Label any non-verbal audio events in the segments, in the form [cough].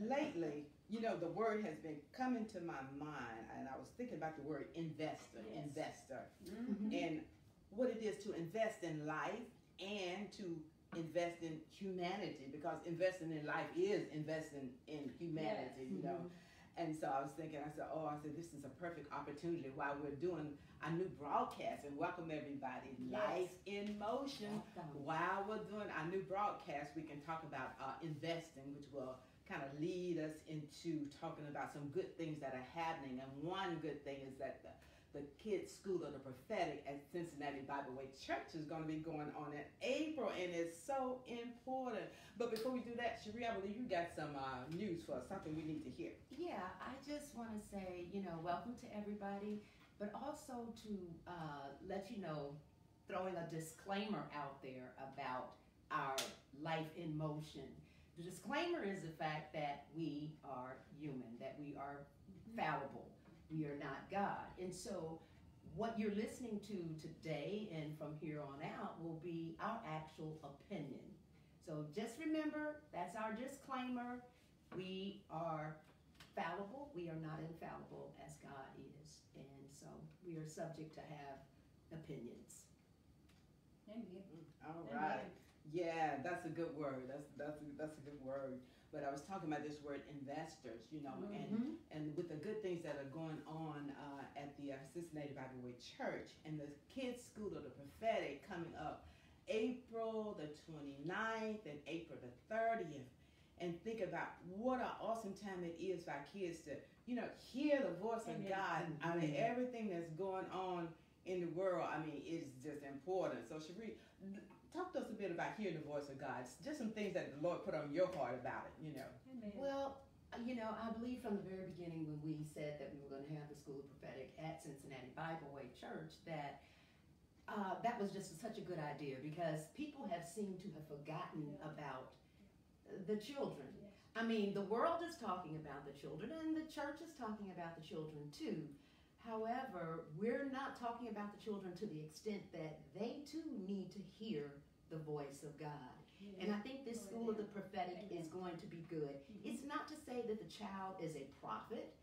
lately, you know, the word has been coming to my mind, and I was thinking about the word investor, Yes. investor, Mhm. and what it is to invest in life and to invest in humanity, because investing in life is investing in humanity, you know. And so I was thinking, I said, oh, I said, this is a perfect opportunity while we're doing a new broadcast and welcome everybody. Life in motion. Welcome. While we're doing our new broadcast, we can talk about uh, investing, which will kind of lead us into talking about some good things that are happening. And one good thing is that the, the Kids School of the Prophetic at Cincinnati Bible Way Church is going to be going on in April, and it's so important. But before we do that, Cherie, I believe you got some uh, news for us, something we need to hear. Yeah, I just want to say, you know, welcome to everybody, but also to uh, let you know, throwing a disclaimer out there about our life in motion. The disclaimer is the fact that we are human, that we are fallible, we are not God. And so, what you're listening to today and from here on out will be our actual opinion. So, just remember that's our disclaimer. We are fallible. We are not infallible as God is. And so we are subject to have opinions. Amen. Mm, all Amen. Yeah, that's a good word. That's that's a, that's a good word. But I was talking about this word investors, you know, and Mhm. and with the good things that are going on uh, at the uh, Cincinnati Bible Way Church and the Kids School of the Prophetic coming up April the 29th and April the 30th. And think about what an awesome time it is for our kids to, you know, hear the voice of Amen. God. I mean, everything that's going on in the world, I mean, is just important. So, Cherie, talk to us a bit about hearing the voice of God. Just some things that the Lord put on your heart about it, you know. Amen. Well, you know, I believe from the very beginning when we said that we were going to have the School of Prophetic at Cincinnati Bible Way Church, that uh, that was just such a good idea because people have seemed to have forgotten Yeah. about the children. Yes. I mean, the world is talking about the children, and the church is talking about the children too. However, we're not talking about the children to the extent that they too need to hear the voice of God. And I think this School of the Prophetic is going to be good. Mm-hmm. It's not to say that the child is a prophet,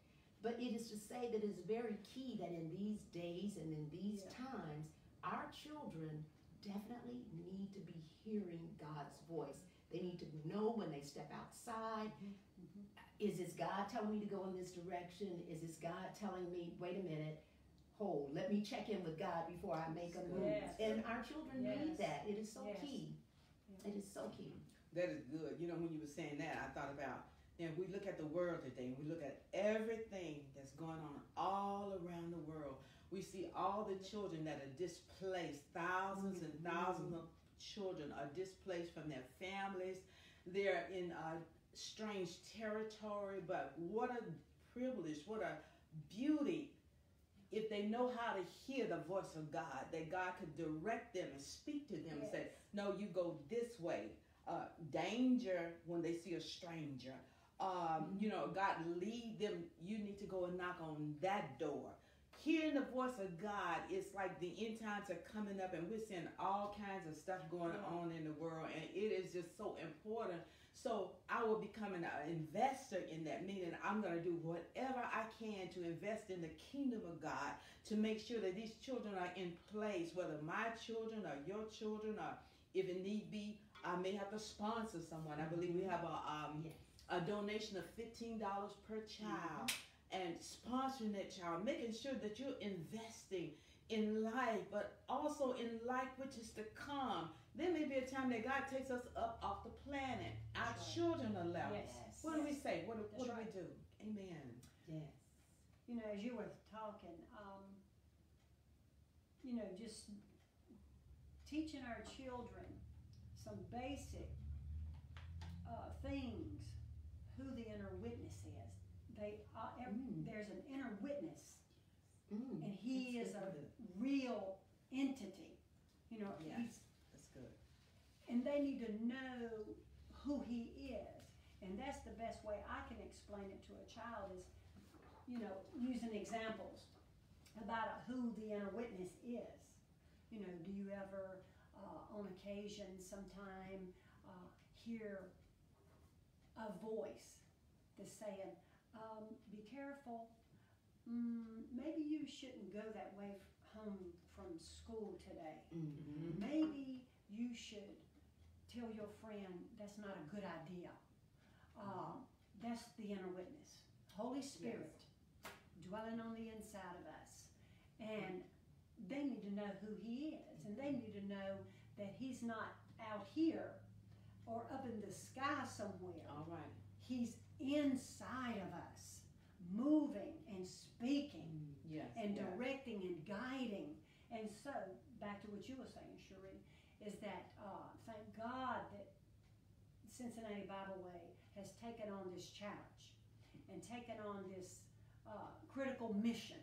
but it is to say that it's very key that in these days and in these Yeah. times, our children definitely need to be hearing God's voice. They need to know when they step outside. Mm-hmm. Mm-hmm. Is this God telling me to go in this direction? Is this God telling me, wait a minute, hold, let me check in with God before I make a move? Yes. And our children need that. It is so Yes. key. It is so key. That is good. You know, when you were saying that, I thought about, you know, we look at the world today and we look at everything that's going on all around the world. We see all the children that are displaced, 1000s and mm-hmm. thousands of children are displaced from their families. They're in a strange territory, but what a privilege, what a beauty if they know how to hear the voice of God, that God could direct them and speak to them and say, No, you go this way. Uh, danger when they see a stranger. Um, you know, God lead them. You need to go and knock on that door. Hearing the voice of God, it's like the end times are coming up, and we're seeing all kinds of stuff going on in the world, and it is just so important. So I will become an uh, investor in that, meaning I'm going to do whatever I can to invest in the kingdom of God to make sure that these children are in place, whether my children or your children, or if it need be, I may have to sponsor someone. I believe we have a um, Yes. a donation of fifteen dollars per child, and sponsoring that child, making sure that you're investing in life, but also in life which is to come. There may be a time that God takes us up off the planet. Our right. children are left. Yes. What do we say? What, do- what do we do? Amen. Yes. You know, as you were talking, um, you know, just teaching our children some basic uh, things, who the inner witness is. They, uh, ev- Mm. there's witness, Mm. and he is a real entity. You know, yes, he's That's good. and they need to know who he is and that's the best way i can explain it to a child is you know using examples about who the inner witness is you know do you ever uh, on occasion sometime uh, hear a voice that's saying, um, be careful. Mm, maybe you shouldn't go that way home from school today. Mhm. Maybe you should tell your friend that's not a good idea. Uh, that's the inner witness. Holy Spirit dwelling on the inside of us. And they need to know who He is. And they need to know that He's not out here or up in the sky somewhere. All right. He's inside of us, moving and speaking Yes. and yes. directing and guiding. And so, back to what you were saying, Cherie, is that uh, thank God that Cincinnati Bible Way has taken on this challenge and taken on this uh, critical mission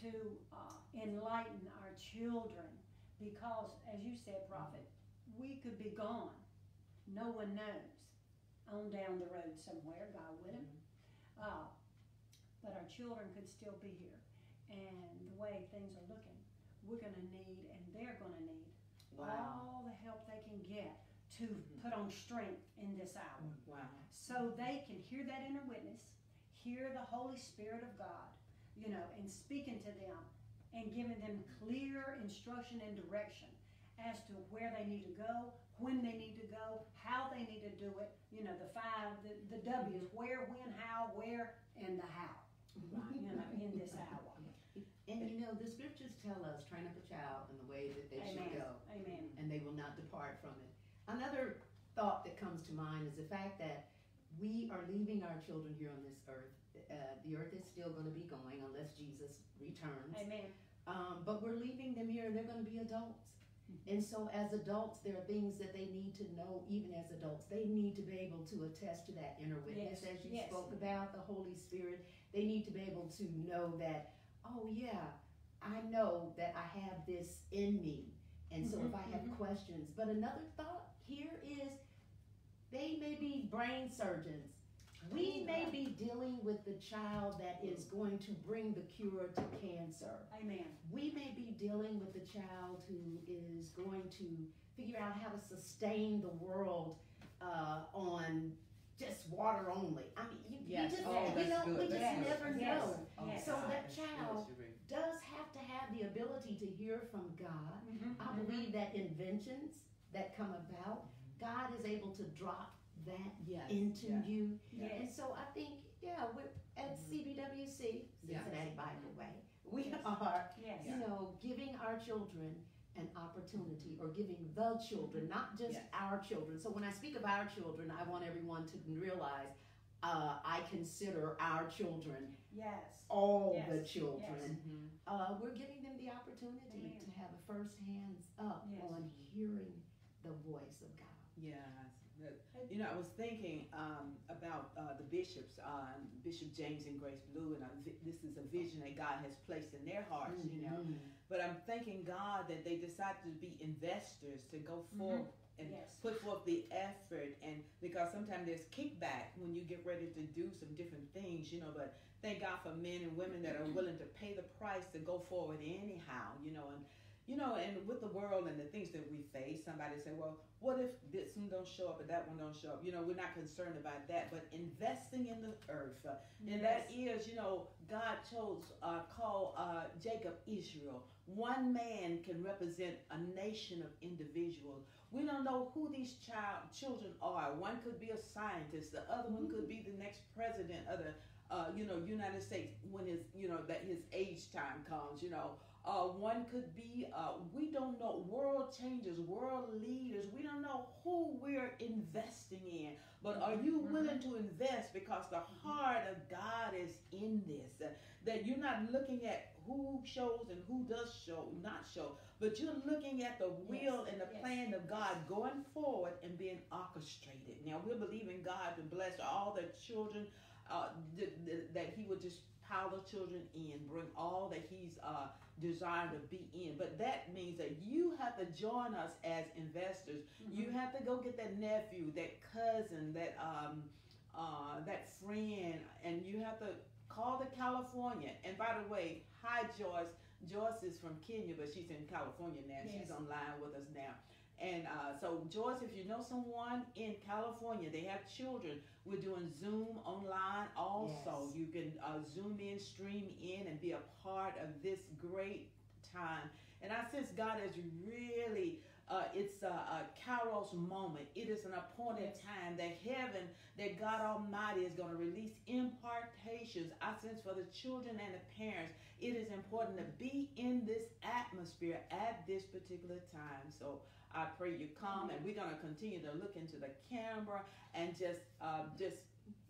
to uh, enlighten our children because, as you said, Prophet, we could be gone. No one knows. On down the road somewhere, God willing. Uh, but our children could still be here and the way things are looking, we're going to need and they're going to need Wow. all the help they can get to Mhm. put on strength in this hour. Wow. So they can hear that inner witness, hear the Holy Spirit of God, you know, and speaking to them and giving them clear instruction and direction as to where they need to go, when they need to go, how they need to do it, you know, the five, the, the W's, where, when, how, where, and the how, you know, in this [laughs] hour. And you know, the scriptures tell us, train up a child in the way that they should go. Amen. and they will not depart from it. Another thought that comes to mind is the fact that we are leaving our children here on this earth. Uh, the earth is still going to be going unless Jesus returns. Amen. Um, but we're leaving them here and they're going to be adults. And so, as adults, there are things that they need to know, even as adults. They need to be able to attest to that inner witness, Yes, as you yes. spoke about, the Holy Spirit. They need to be able to know that, oh, yeah, I know that I have this in me. And so, if I have Mhm, questions, but another thought here is they may be brain surgeons. We may be dealing with the child that is going to bring the cure to cancer Amen. we may be dealing with the child who is going to figure out how to sustain the world uh, on just water only. I mean, you, Yes. you just, Oh, you know, good. we just good. never Yes. know. Oh, Yes. So that child. Does have to have the ability to hear from God. Mhm, I mhm. believe that inventions that come about, God is able to drop that Yes. into yes. you. Yes. And so I think, yeah, we're at Mhm. CBWC, Yeah. Cincinnati Bible Way. We Yes. are Yes. you know, giving our children an opportunity or giving the children, not just Yes. our children. So when I speak of our children, I want everyone to realize uh, I consider our children Yes. all Yes. the children. Mhm. Uh, we're giving them the opportunity Amen. to have a first hands up Yes. on hearing the voice of God. Yes. You know, I was thinking um, about uh, the bishops, uh, Bishop James and Grace Blue, and vi- this is a vision that God has placed in their hearts, you know. Mhm. But I'm thanking God that they decided to be investors to go forward and Yes. put forth the effort and because sometimes there's kickback when you get ready to do some different things you know but thank god for men and women that are willing to pay the price to go forward anyhow you know and you know and with the world and the things that we face somebody say well what if this one don't show up and that one don't show up you know we're not concerned about that but investing in the earth uh, and that is, you know, God chose, uh, call uh, Jacob Israel. One man can represent a nation of individuals. We don't know who these child children are. One could be a scientist. The other one could be the next president of the, uh, you know, United States when his, you know, that his age time comes. You know, uh, one could be. Uh, we don't know world changers, world leaders. We don't know who we're investing in. But are you Mhm. willing to invest because the heart of God is in this? That you're not looking at who shows and who does show, not show, but you're looking at the will and the yes. plan of God going forward and being orchestrated. Now we're believing God to bless all the children, uh, th- th- that He would just pile the children in, bring all that He's uh, desired to be in. But that means that you have to join us as investors. You Mhm. have to go get that nephew, that cousin, that um, uh, that friend, and you have to call the California. And by the way, hi Joyce. Joyce is from Kenya, but she's in California now. Yes. She's online with us now. And uh, so, Joyce, if you know someone in California, they have children. We're doing Zoom online also. Yes. You can uh, Zoom in, stream in, and be a part of this great time. And I sense God is really, uh, it's a, a Kairos moment. It is an appointed Yes. time that heaven, that God Almighty is going to release impartations. I sense for the children and the parents, it is important to be in this atmosphere at this particular time. So I pray you come, and we're going to continue to look into the camera and just, uh, just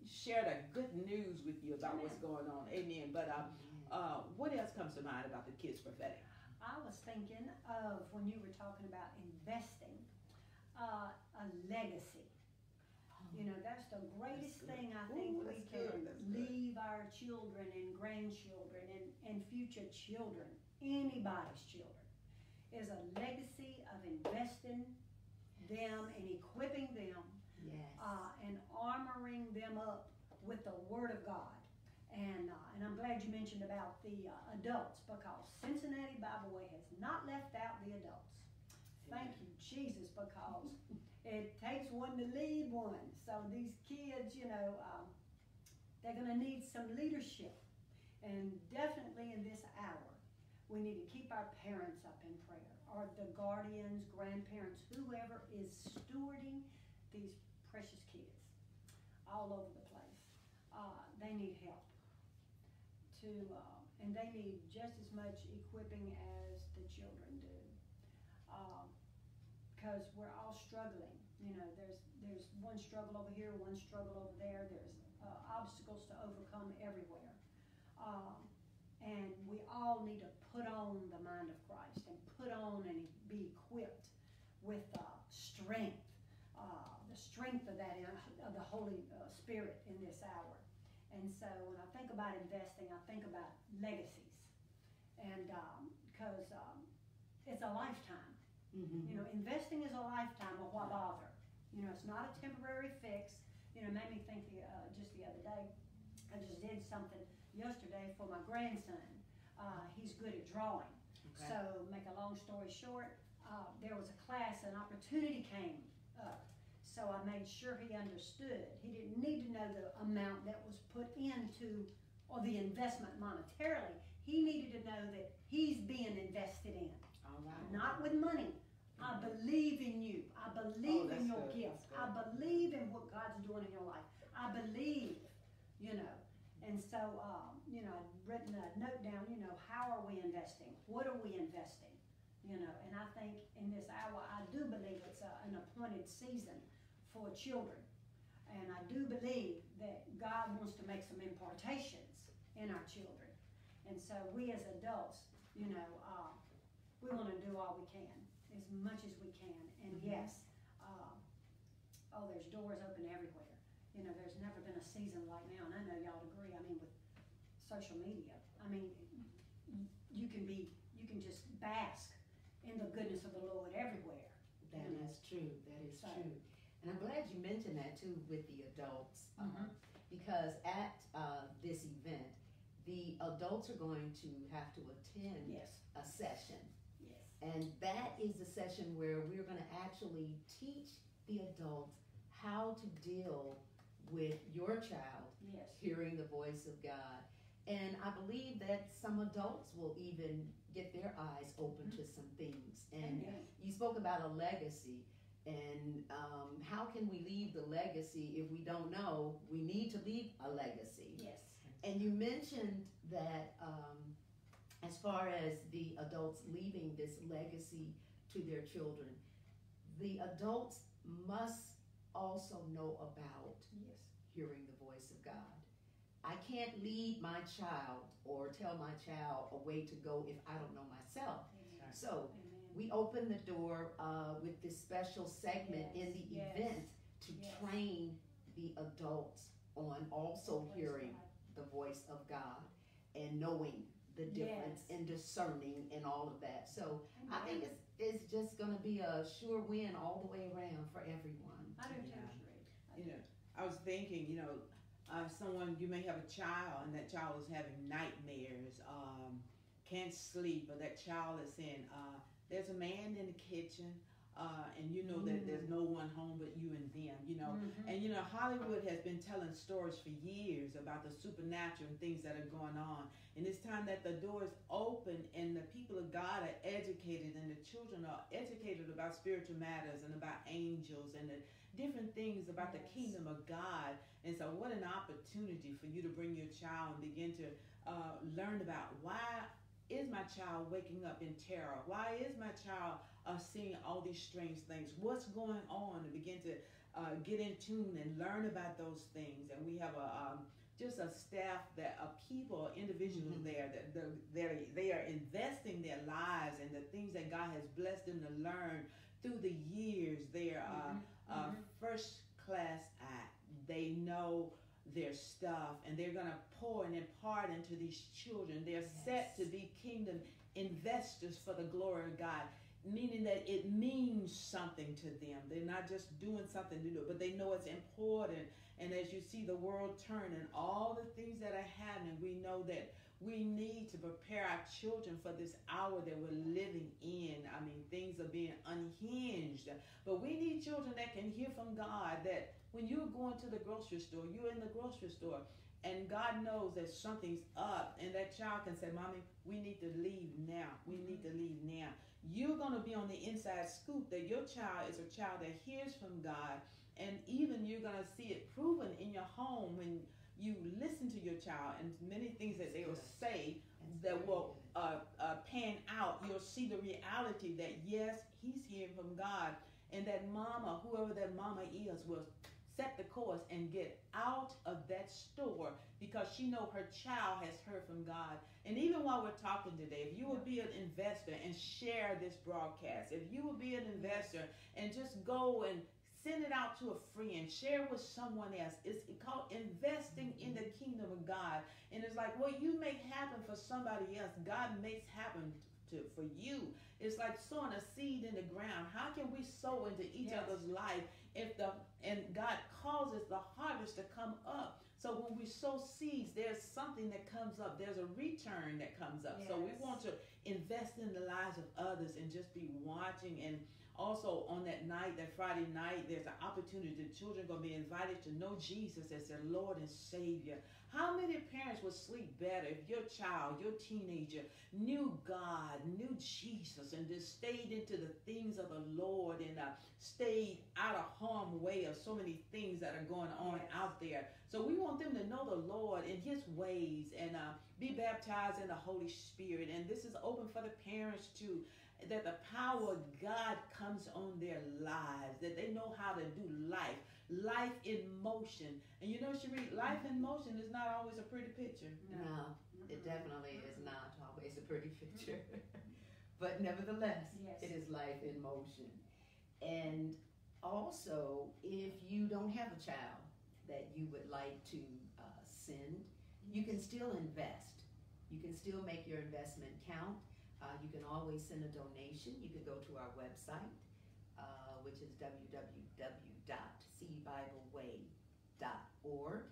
share the good news with you about what's going on. Amen. But uh, uh, what else comes to mind about the kids prophetic? I was thinking of when you were talking about investing, uh, a legacy. You know, that's the greatest good. thing I Ooh, think we that's can that's good. leave our children and grandchildren and, and future children, anybody's children, is a legacy of investing them and equipping them Yes. uh, and armoring them up with the Word of God. And, uh, and I'm glad you mentioned about the uh, adults because Cincinnati Bible Way has not left out the adults. Thank you, Jesus, because it takes one to lead one. So these kids, you know, um, they're going to need some leadership. And definitely in this hour, we need to keep our parents up in prayer, or the guardians, grandparents, whoever is stewarding these precious kids all over the place. Uh, they need help to, uh, and they need just as much equipping as the children. Because we're all struggling. You know, there's there's one struggle over here, one struggle over there. There's uh, obstacles to overcome everywhere. Um, and we all need to put on the mind of Christ and put on and be equipped with uh, strength, uh, the strength of that uh, of the Holy uh, Spirit in this hour. And so when I think about investing, I think about legacies, and because um, it's a lifetime. Mhm. You know, investing is a lifetime. Of what bother? You know, it's not a temporary fix. You know, it made me think the, uh, just the other day. I just did something yesterday for my grandson. Uh, he's good at drawing. Okay. So, make a long story short, uh, there was a class, an opportunity came up. So I made sure he understood. He didn't need to know the amount that was put into or the investment monetarily. He needed to know that he's being invested in, right. not with money. I believe in you. I believe Oh, in your good. gift. I believe in what God's doing in your life. I believe, you know. And so, um, you know, I've written a note down, you know, how are we investing? What are we investing? You know, and I think in this hour, I do believe it's a, an appointed season for children. And I do believe that God wants to make some impartations in our children. And so we as adults, you know, uh, we want to do all we can, as much as we can. And Mhm. yes, uh, oh, there's doors open everywhere. You know, there's never been a season like now, and I know y'all agree. I mean, with social media, I mean, you can be, you can just bask in the goodness of the Lord everywhere. That is true. That is So- true. And I'm glad you mentioned that too with the adults, uh, Mhm. because at uh, this event, the adults are going to have to attend Yes, a session, and that is the session where we're going to actually teach the adults how to deal with your child yes. hearing the voice of God. And I believe that some adults will even get their eyes open to some things. And Amen. you spoke about a legacy. And um, how can we leave the legacy if we don't know we need to leave a legacy? Yes, And you mentioned that um, as far as the adults leaving this legacy to their children, the adults must also know about yes. hearing the voice of God. I can't lead my child or tell my child a way to go if I don't know myself. Amen. So Amen. we open the door uh, with this special segment in the Yes, yes, event to yes. train the adults on also hearing the voice of God and knowing the difference Yes. and discerning and all of that. So I think it's, it's just going to be a sure win all the way around for everyone. I do too, Yeah. Cherie. I You know, I was thinking, you know, uh, someone you may have a child and that child is having nightmares, um, can't sleep, or that child is in. Uh, there's a man in the kitchen. Uh, and you know that there's no one home but you and them. You know, Mhm. and you know Hollywood has been telling stories for years about the supernatural and things that are going on. And it's time that the doors open and the people of God are educated and the children are educated about spiritual matters and about angels and the different things about the kingdom of God. And so, what an opportunity for you to bring your child and begin to uh, learn about why is my child waking up in terror? Why is my child uh, seeing all these strange things? What's going on? And begin to uh, get in tune and learn about those things. And we have a um, just a staff that of people, individuals Mhm. there that they're, they're, they are investing their lives and the things that God has blessed them to learn through the years. They are uh, Mhm. uh, Mhm. first class at. They know their stuff and they're going to pour and impart into these children. They're set to be kingdom investors for the glory of God, meaning that it means something to them. They're not just doing something to do it, but they know it's important. And as you see the world turn and all the things that are happening, we know that we need to prepare our children for this hour that we're living in. I mean, things are being unhinged. But we need children that can hear from God that when you're going to the grocery store, you're in the grocery store, and God knows that something's up, and that child can say, Mommy, we need to leave now. We need mm-hmm. to leave now. You're going to be on the inside scoop that your child is a child that hears from God, and even you're going to see it proven in your home when you listen to your child and many things that they will say that will uh, uh, pan out. You'll see the reality that yes, he's hearing from God, and that mama, whoever that mama is, will set the course and get out of that store because she know her child has heard from God. And even while we're talking today, if you would be an investor and share this broadcast, if you would be an investor and just go and send it out to a friend, share with someone else. It's called investing in the kingdom of God. And it's like what you make happen for somebody else, God makes happen to for you. It's like sowing a seed in the ground. How can we sow into each Yes. other's life if the and God causes the harvest to come up? So when we sow seeds, there's something that comes up. There's a return that comes up. So we want to invest in the lives of others and just be watching and also on that night, that Friday night, there's an opportunity. The children are going to be invited to know Jesus as their Lord and Savior. How many parents would sleep better if your child, your teenager, knew God, knew Jesus, and just stayed into the things of the Lord and uh, stayed out of harm way of so many things that are going on out there? So we want them to know the Lord and His ways and uh, be baptized in the Holy Spirit. And this is open for the parents too that the power of God comes on their lives, that they know how to do life, life in motion. And you know, Cherie, life in motion is not always a pretty picture. No, it definitely is not always a pretty picture. [laughs] but nevertheless, Yes. it is life in motion. And also, if you don't have a child that you would like to uh, send, you can still invest. You can still make your investment count. Uh, you can always send a donation. You can go to our website, uh, which is www.cbibleway.org. I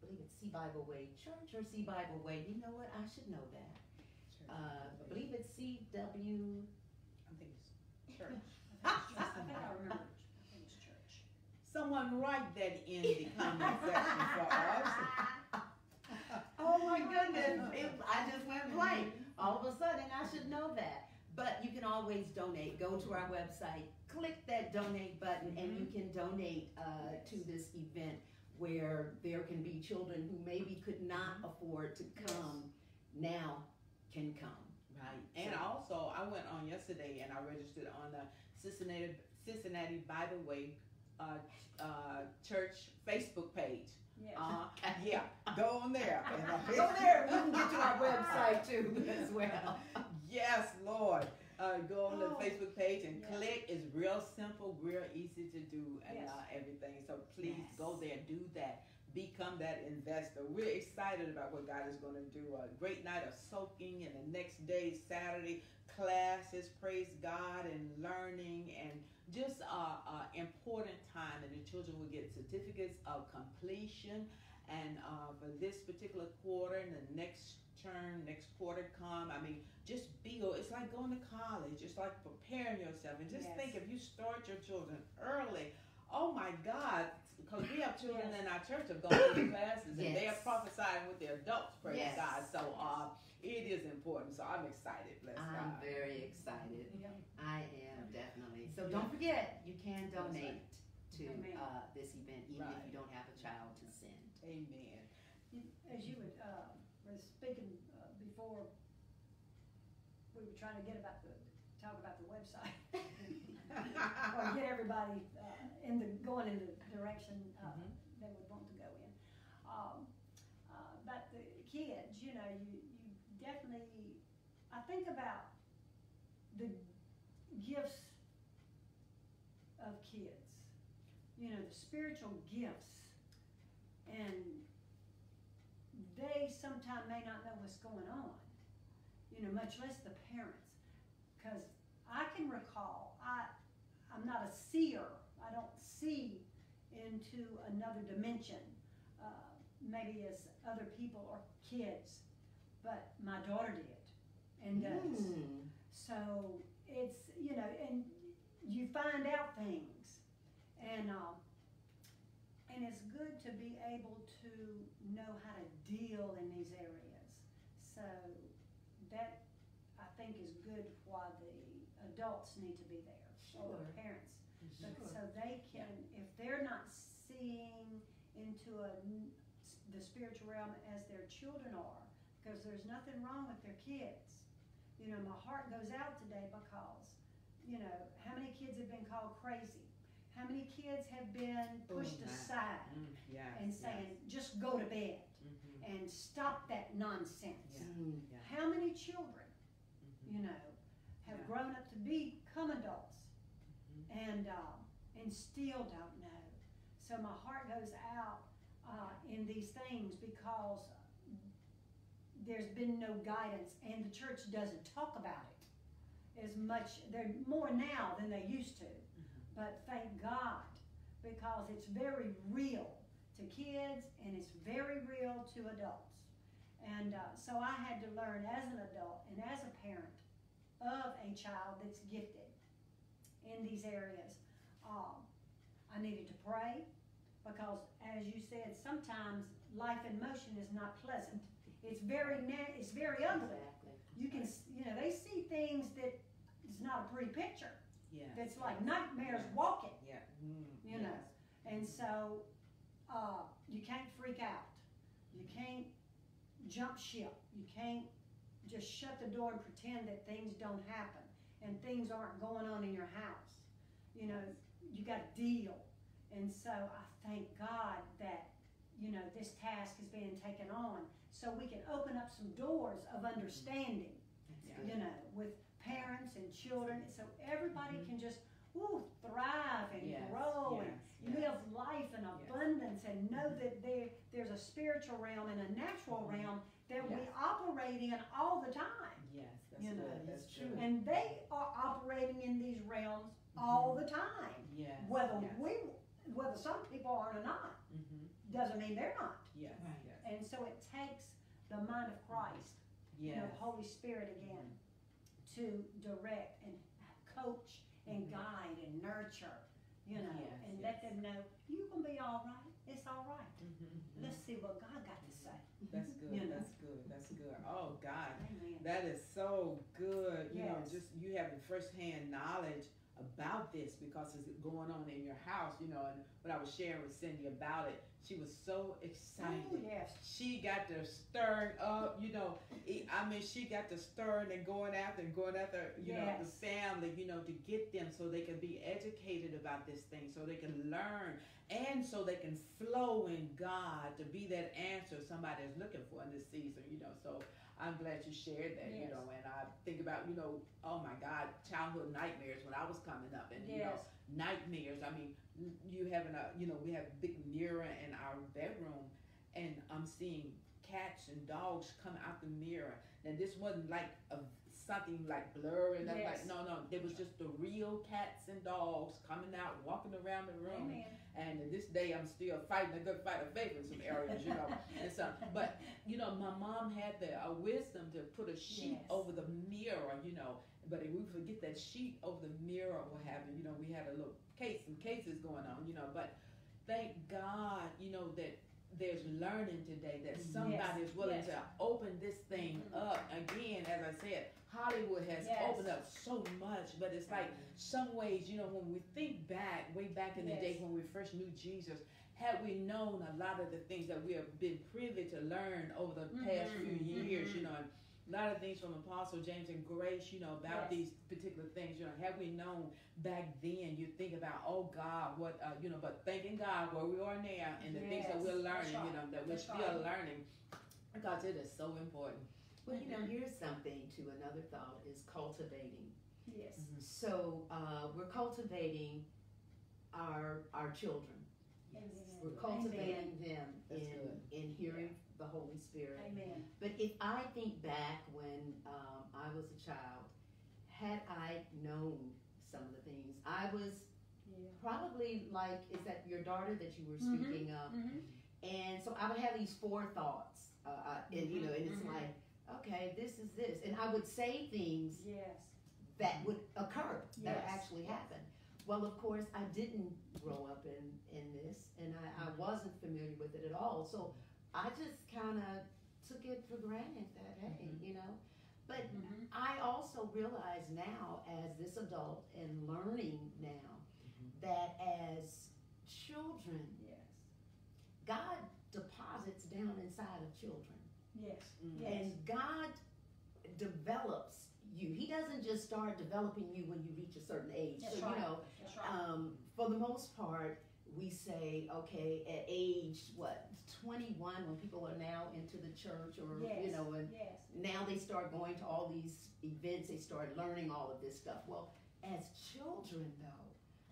believe it's C Bible Way Church or C Bible Way. You know what? I should know that. Uh, I believe it's CW. [laughs] I think it's church. I think it's- I think I remember, I think it's church. Someone write that in the comment section for us. [laughs] [laughs] Oh my goodness! It, I just went blank. All of a sudden, I should know that. But you can always donate. Go to our website, click that donate button, and you can donate uh, to this event where there can be children who maybe could not afford to come now can come. Right. And also, I went on yesterday and I registered on the Cincinnati Cincinnati Bible Way uh, uh, Church Facebook page. Yes. Uh, yeah, go on there. [laughs] Go there. [laughs] You can get to our website too [laughs] as well. Yes, Lord. Uh, go on the Oh. Facebook page and Yeah. click. It's real simple, real easy to do, and Yes. uh, everything. So please Yes. go there, do that, become that investor. We're excited about what God is going to do. A great night of soaking, and the next day, Saturday, classes. Praise God and learning, and just a, a important time. And the children will get certificates of completion. And uh, for this particular quarter and the next term, next quarter come. I mean, just be, It's like going to college. It's like preparing yourself. And just Yes. think if you start your children early, oh my God, because we have children Yes. in our church have gone through classes and they are prophesying with their adults, praise Yes. God. So uh, it is important. So I'm excited, bless I'm God. very excited. Yeah. I am definitely. So don't forget, you can That's donate to Amen. uh, this event even Right. if you don't have a child to send. Amen. As you would, uh, was speaking, uh, before, we were trying to get about the, talk about the website. [laughs] Or get everybody, uh, in the, going in the direction, uh, Mhm. they would want to go in. Um, uh, but the kids, you know, you, you definitely, I think about the gifts of kids, you know, the spiritual gifts. And they sometimes may not know what's going on, you know, much less the parents. Because I can recall, I, I'm not a seer. I don't see into another dimension, uh, maybe as other people or kids, but my daughter did and does. Mm. So it's you know, and you find out things, and um, and it's good to be able to know how to deal in these areas. So that I think is good. Why the adults need to be there or the parents, so, Sure. so they can, if they're not seeing into a the spiritual realm as their children are, because there's nothing wrong with their kids. You know, my heart goes out today because, you know, how many kids have been called crazy? How many kids have been pushed Oh, aside Mm, yes, and yes. saying, just go to bed Mhm, and stop that nonsense? Yeah. Mm. yeah. How many children, Mhm. you know, have Yeah. grown up to become adults Mhm. and um, and still don't know. So my heart goes out uh, in these things because there's been no guidance, and the church doesn't talk about it as much. They're more now than they used to, but thank God because it's very real to kids and it's very real to adults. And uh, so I had to learn as an adult and as a parent of a child that's gifted in these areas. Um, I needed to pray because, as you said, sometimes life in motion is not pleasant. It's very na- it's very ugly. Exactly. You can, you know, they see things that is not a pretty picture. Yeah. That's like nightmares yes. walking, Yeah. Mm, you know. yes. And so, uh, you can't freak out. You can't jump ship. You can't just shut the door and pretend that things don't happen and things aren't going on in your house. You know, you got to deal. And so I thank God that, you know, this task is being taken on so we can open up some doors of understanding, Yeah. you know, with parents and children so everybody Mhm. can just, ooh, thrive and Yes, grow and yes, yes. live life in abundance and know that there there's a spiritual realm and a natural Mhm. realm that we Yes. operate in all the time. Yes, that's You know, good. That's it's true. And they are operating in these realms all the time. Yes. Whether yes. we whether some people are or not Mhm. doesn't mean they're not. Yes. Right. Yes. And so it takes the mind of Christ, you know, the Holy Spirit again, to direct and coach and Mhm. guide and nurture, you know, Yes, and yes. let them know you can be all right. It's all right. Mhm. Let's see what God got to say. That's [laughs] good. You know. That's good. That's good. Oh God. Amen. That is so good. You know, just you having firsthand knowledge about this because it's going on in your house, you know, and when I was sharing with Cindy about it, she was so excited. Oh, yes. She got to stirring up, you know. I mean, she got to stirring and going after and going after, you know, the family, you know, to get them so they can be educated about this thing, so they can learn, and so they can flow in God to be that answer somebody is looking for in this season, you know. So I'm glad you shared that, you know. And I think about, you know, oh my God, childhood nightmares when I was coming up, and you know, nightmares. I mean, you having a, you know, we have a big mirror in our bedroom, and I'm seeing cats and dogs come out the mirror. And this wasn't like a something like blurry. And Yes. like, no, no, there was just the real cats and dogs coming out, walking around the room. Amen. And to this day, I'm still fighting a good fight of faith in some areas, you know. [laughs] and so, but you know, my mom had the uh, wisdom to put a sheet Yes. over the mirror, you know. But if we forget that sheet over the mirror or what you, you know, we had a little case, some cases going on, you know. But thank God, you know, that there's learning today that somebody is willing yes. to open this thing Mhm. up again. As I said, Hollywood has Yes. opened up so much, but it's like some ways, you know, when we think back, way back in the day when we first knew Jesus, had we known a lot of the things that we have been privy to learn over the past Mhm, few years, you know, and a lot of things from Apostle James and Grace, you know, about Yes. these particular things, you know, had we known back then, you think about, oh God, what, uh, you know, but thanking God where we are now and the things that we're that's learning, you know, that we're That's still right. learning, because it is so important. Well, you know, here's something to another thought is cultivating. Yes. So uh, we're cultivating our our children. Yes. We're cultivating them That's in good. in hearing the Holy Spirit. Amen. But if I think back when um, I was a child, had I known some of the things, I was Yeah. probably like, is that your daughter that you were Mhm. speaking of? Mm-hmm. And so I would have these four thoughts, uh, uh, and you know, and it's Mhm. like, okay, this is this, and I would say things Yes. that would occur that Yes. actually happen. Well, of course, I didn't grow up in in this, and I, I wasn't familiar with it at all. So I just kind of took it for granted that hey, Mhm. you know. But Mm-hmm. I also realize now, as this adult and learning now, Mhm. that as children, Yes. God deposits down inside of children. Yes. Mm. Yes. And God develops you. He doesn't just start developing you when you reach a certain age. That's so, right. you know, right. um, for the most part, we say, okay, at age, what, 21, when people are now into the church or, yes. you know, and yes. now they start going to all these events, they start learning all of this stuff. Well, as children, though,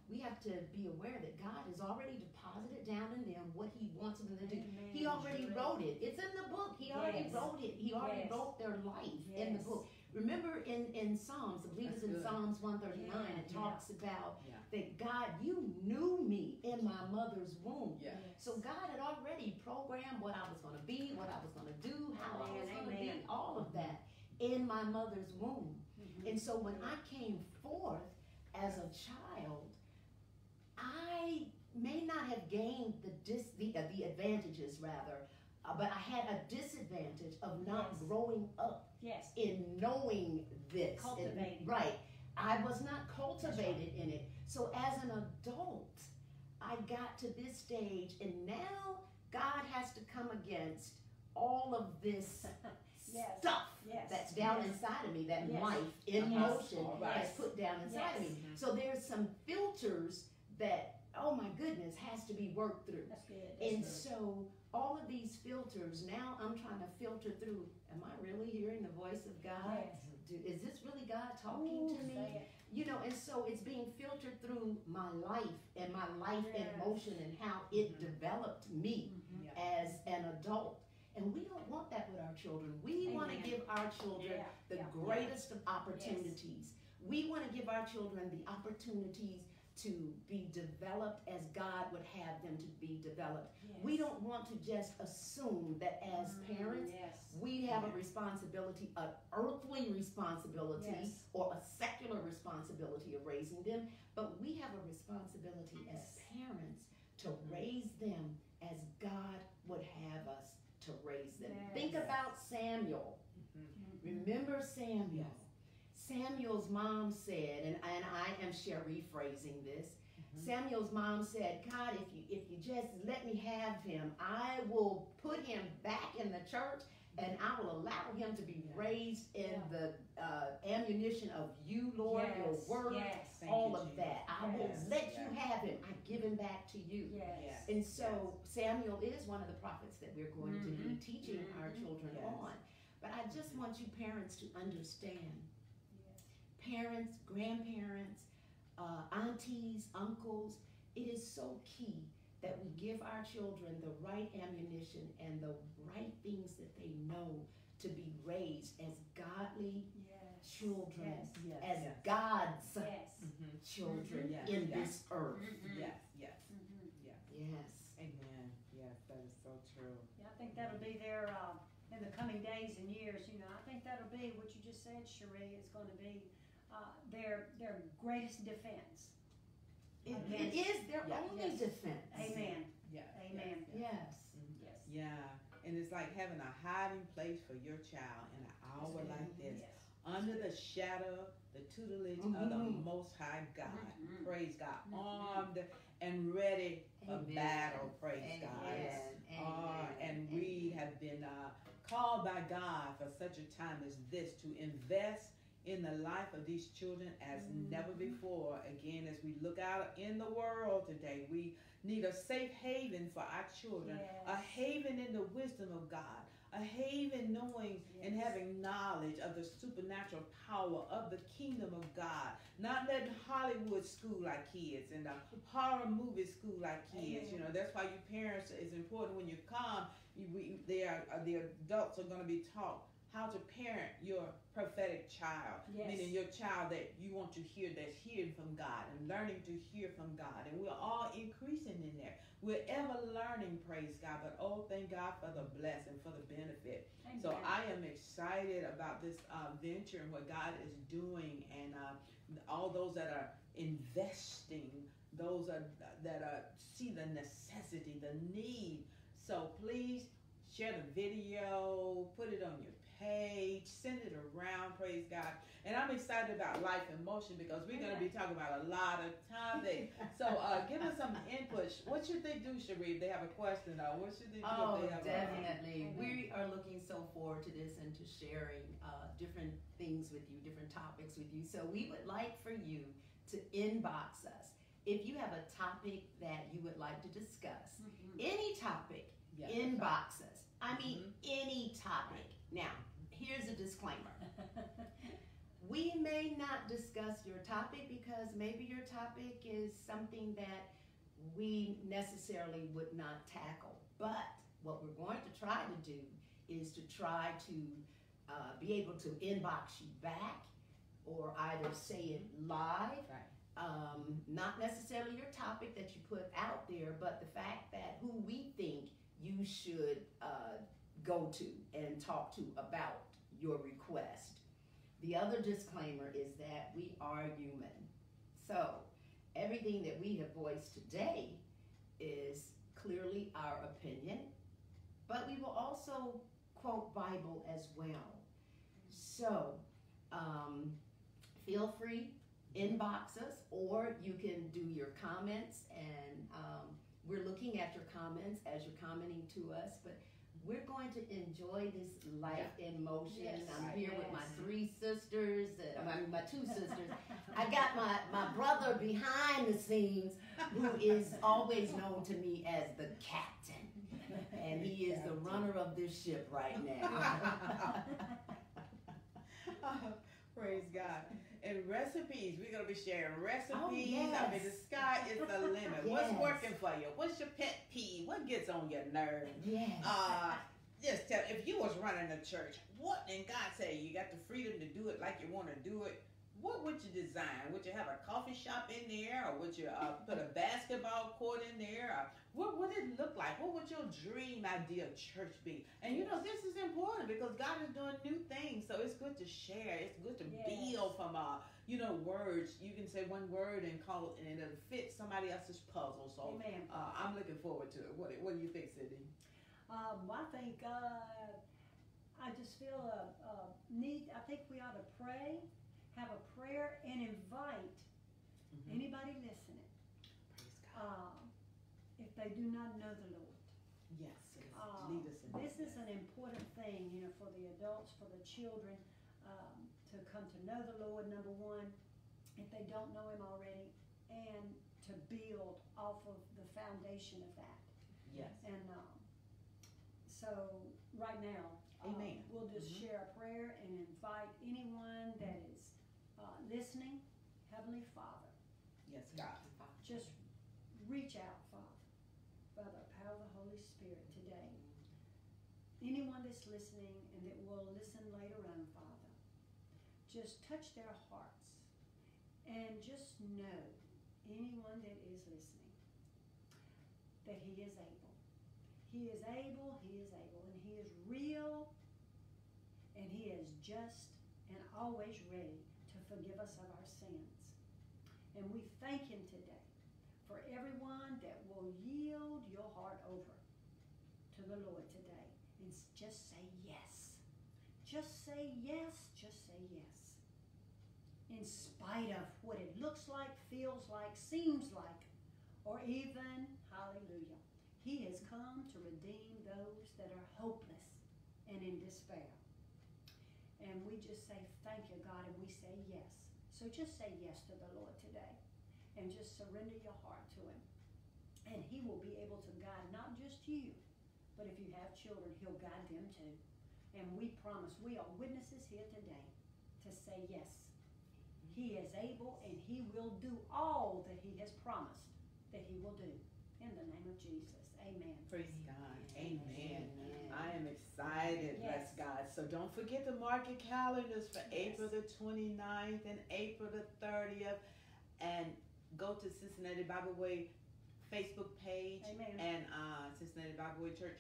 we have to be aware that God has already deposited down in them what He wants them to do. Amen. He already wrote it. It's in the book. He already Yes. wrote it. He already Yes. wrote their life in the book. Remember in, in Psalms, I believe it's in. Psalms 139, Yeah, it yeah. talks about Yeah. that God, you knew me in my mother's womb. Yeah. So God had already programmed what I was going to be, what I was going to do, how I was going to be, all of that in my mother's womb. Mhm. And so when I came forth as a child, I may not have gained the dis, the, uh, the advantages rather, uh, but I had a disadvantage of not Yes. growing up Yes. in knowing this. And- Cultivating. right. I was not cultivated in it. So as an adult, I got to this stage and now God has to come against all of this [laughs] Yes. stuff Yes. that's down Yes. inside of me, that Yes. life in motion All right. has put down inside of me. So there's some filters that, oh my goodness, has to be worked through. That's good. That's And good. so all of these filters, now I'm trying to filter through, am I really hearing the voice of God? Yes. Do, is this really God talking Ooh, to me? You know, and so it's being filtered through my life and my life in Yes. motion and how it Mhm. developed me Mhm. Yeah. as an adult. And we don't want that with our children. We want to give our children Yeah. the yeah. greatest of opportunities. We want to give our children the opportunities to be developed as God would have them to be developed. Yes. We don't want to just assume that as Mm, parents, Yes. we have a responsibility, an earthly responsibility, Yes. or a secular responsibility of raising them, but we have a responsibility as parents to raise them as God would have us to raise them. Think about Samuel. Mhm. Remember Samuel. Yes. Samuel's mom said, and, and I am share rephrasing this. Mhm. Samuel's mom said, God, if you if you just let me have him, I will put him back in the church and I will allow him to be Yeah. raised in Yeah. the uh, ammunition of you, Lord, yes. your word, Yes. All of that. I will let you have him. I give him back to you. Yes. Yes. And so Samuel is one of the prophets that we're going to be Mhm. teaching our Mhm. children Yes. on. But I just want you parents to understand Yes. Parents, grandparents, uh, aunties, uncles, it is so key that we give our children the right ammunition and the right things that they know to be raised as godly Yes. children, Yes. as Yes. Mm-hmm. God's Yes. children Yes. in Yes. this earth. Mhm. Yes, yes, Mhm. Yes. amen. Yes, that is so true. Yeah, I think that'll be there, uh, in the coming days and years, you know, I think that'll be what you just said, Cherie, is gonna be, uh, their, their greatest defense. It, it is their Yeah. only Yes. defense. Amen, Yes. amen, Yes. yes. Yeah, and it's like having a hiding place for your child in an hour like this, Yes. under the shadow, the tutelage of the Mhm. Most High God. Mhm. Praise God, armed and ready for Amen. battle. Praise God. Amen. Uh, Amen. and we have been uh, called by God for such a time as this to invest in the life of these children as Mhm. never before. Again, as we look out in the world today, we need a safe haven for our children, a haven in the wisdom of God, a haven knowing and having knowledge of the supernatural power of the kingdom of God. Not letting Hollywood school our kids and the horror movie school our kids. You know that's why your parents is important when you come. You, we, they are the adults are going to be taught how to parent your prophetic child, Yes. meaning your child that you want to hear that's hearing from God and learning to hear from God. And we're all increasing in there. We're ever learning, praise God. But oh, thank God for the blessing, for the benefit. So Amen. I am excited about this uh, venture and what God is doing, and uh, all those that are investing, those are, that are see the necessity, the need. So please share the video, put it on your page, send it around. Praise God! And I'm excited about life in motion because we're going to be talking about a lot of topics. [laughs] So uh, give us some input. What should they do, Cherie? They have a question. Uh, what should they do? Oh, if they have definitely. We are looking so forward to this and to sharing uh, different things with you, different topics with you. So we would like for you to inbox us. If you have a topic that you would like to discuss, Mhm. any topic, Yes. inbox us. I mean, Mm-hmm. any topic. Now, here's a disclaimer. We may not discuss your topic because maybe your topic is something that we necessarily would not tackle. But what we're going to try to do is to try to uh, be able to inbox you back or either say it live. Right. Um, not necessarily your topic that you put out there, but the fact that who we think you should uh, go to and talk to about your request. The other disclaimer is that we are human. So, everything that we have voiced today is clearly our opinion, but we will also quote Bible as well. So, um, feel free, inbox us, or you can do your comments, and um, we're looking at your comments as you're commenting to us, but we're going to enjoy this life in motion. Yes. I'm here with my three sisters, uh, my, my two sisters. I got my, my brother behind the scenes who is always known to me as the captain. And he is the runner of this ship right now. [laughs] Praise God. And recipes, we're gonna be sharing recipes. I mean, the sky is the limit. What's working for you? What's your pet peeve? What gets on your nerve? yes. Uh, just tell. If you was running a church, what and God say you got the freedom to do it like you want to do it. What would you design? Would you have a coffee shop in there, or would you uh, put a basketball court in there? What would it look like? What would your dream idea of church be? And you know, this is important because God is doing new things, so it's good to share. It's good to Yes. build from uh, you know, words. You can say one word and call it, and it'll fit somebody else's puzzle. So uh, I'm looking forward to it. What, what do you think, Cindy? Um, I think, uh, I just feel a, a need, I think we ought to pray, have a prayer and invite Mhm. anybody listening, Praise God. um, if they do not know the Lord. Yes. Uh, lead us in This is an important thing, you know, for the adults, for the children, um, to come to know the Lord, number one, if they don't know Him already, and to build off of the foundation of that. yes. And um, so, right now, uh, Amen. we'll just Mhm. share a prayer and invite anyone that is uh, listening. Heavenly Father, Yes, God. just reach out, Father, by the power of the Holy Spirit today. anyone that's listening and that will listen later on, Father, just touch their hearts and just know anyone that is listening that He is able. He is able, He is able, and He is real, and He is just and always ready forgive us of our sins. And we thank Him today for everyone that will yield your heart over to the Lord today and just say yes. Just say yes, just say yes. In spite of what it looks like, feels like, seems like, or even, hallelujah, He has come to redeem those that are hopeless and in despair. And we just say, Thank you, God, and we say yes. So just say yes to the Lord today and just surrender your heart to Him. And He will be able to guide not just you, but if you have children, He'll guide them too. And we promise, we are witnesses here today to say yes. He is able and He will do all that He has promised that He will do. In the name of Jesus. Amen. Praise God. Amen. Amen. Excited, bless God. So don't forget to mark your calendars for April the 29th and April the 30th. And go to Cincinnati Bible Way Facebook page Amen. and uh, Cincinnati Bible Way Church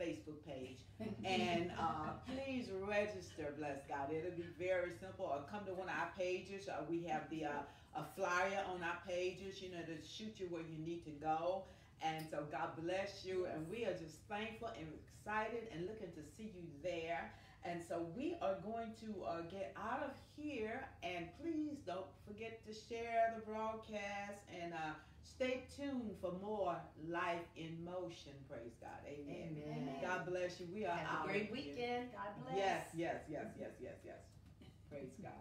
Facebook page. [laughs] and uh, please register, bless God. It'll be very simple. Or come to one of our pages. Uh, we have the uh, a flyer on our pages, you know, to shoot you where you need to go. And so God bless you. And we are just thankful and excited and looking to see you there. And so we are going to uh, get out of here. And please don't forget to share the broadcast and uh, stay tuned for more Life in Motion. Praise God. Amen. Amen. God bless you. We are Have out a great of here. weekend. God bless. Yes, yes, yes, yes, yes, yes. [laughs] Praise God.